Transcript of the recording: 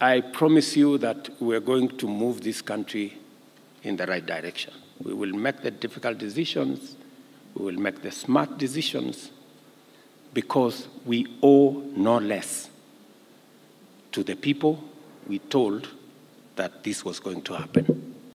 I promise you that we're going to move this country in the right direction. We will make the difficult decisions, we will make the smart decisions, because we owe no less to the people we told that this was going to happen.